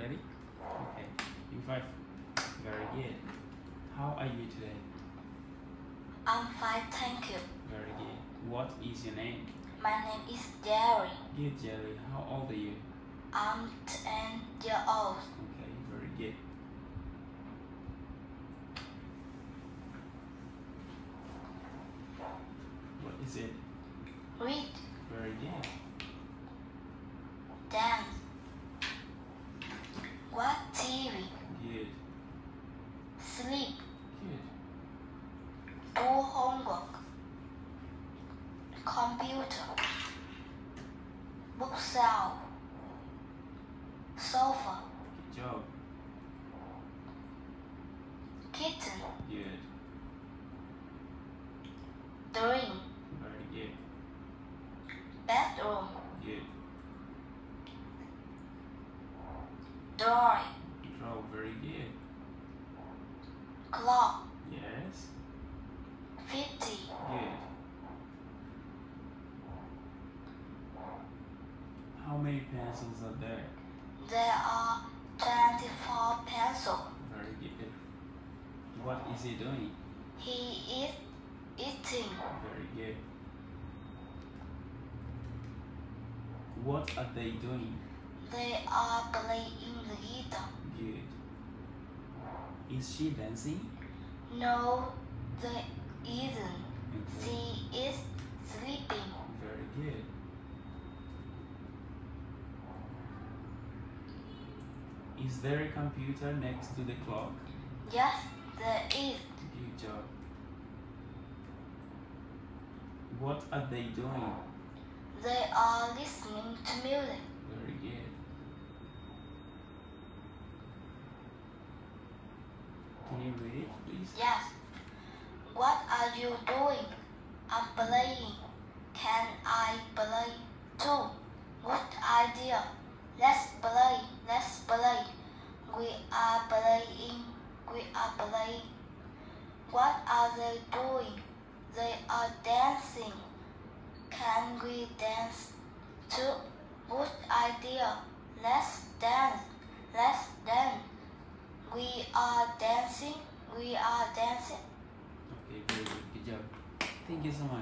Ready? Okay. You five. Very good. How are you today? I'm fine, thank you. Very good. What is your name? My name is Jerry. Good Jerry. How old are you? I'm 10 years old. Okay, very good. What is it? Read, Very good. dance, computer, bookshelf, sofa, Good job. kitchen, Good. dream, Very good. bedroom, Good. drawing, Draw. Very good. clock, Yes. 50, Good. How many pencils are there? there are 24 pencils. Very good. What is he doing? He is eating. Very good. What are they doing? They are playing the guitar. Good. Is she dancing? No, they isn't. Okay. She is sleeping. Very good. Is there a computer next to the clock? Yes, there is. Good job. What are they doing? They are listening to music. Very good. Can you read it, please? Yes. What are you doing? I'm playing. Can I play too? Good idea. Let's play. Let's play. We are playing. We are playing. What are they doing? They are dancing. Can we dance too? Good idea. Let's dance. Let's dance. We are dancing. We are dancing. Okay, good. Good job. Thank you so much.